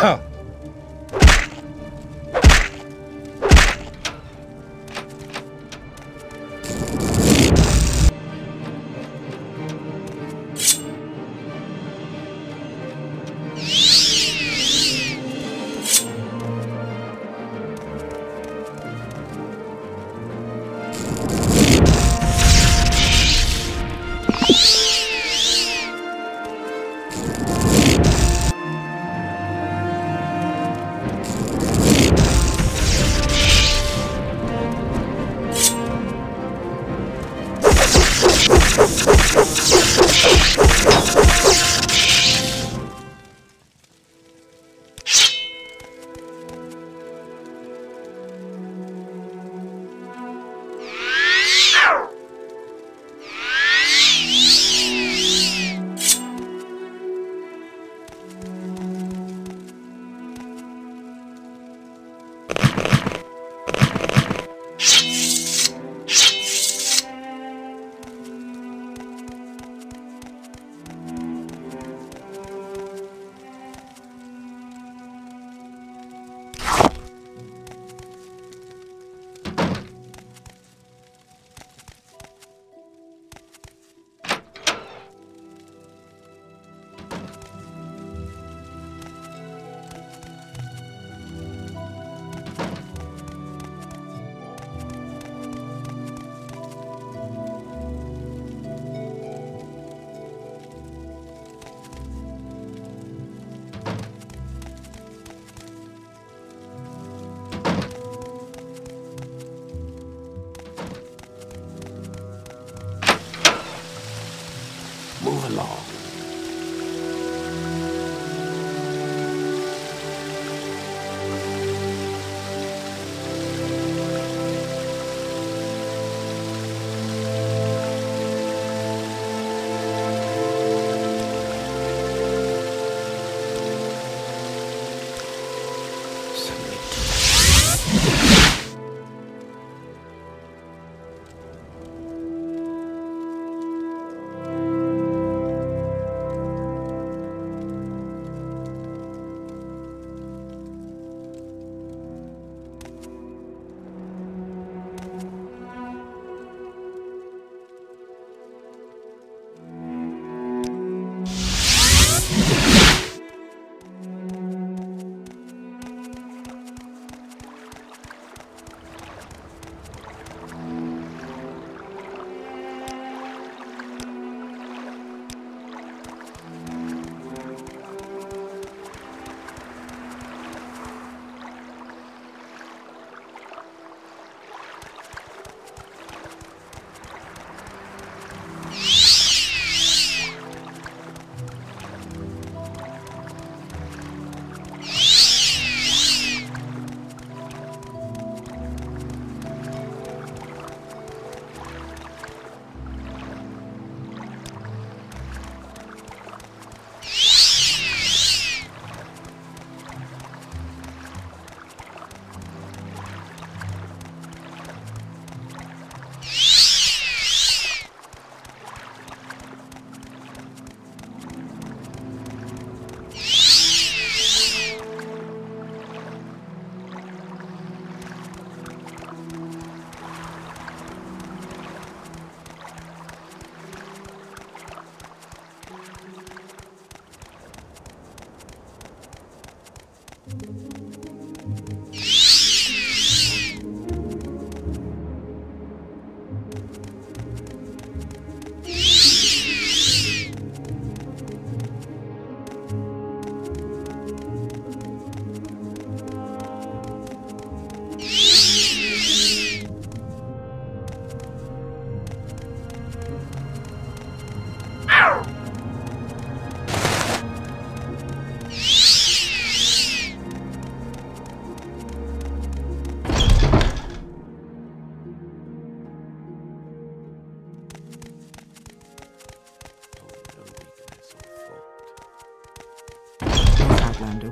Huh.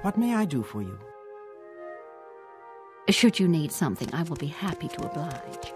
What may I do for you? Should you need something, I will be happy to oblige.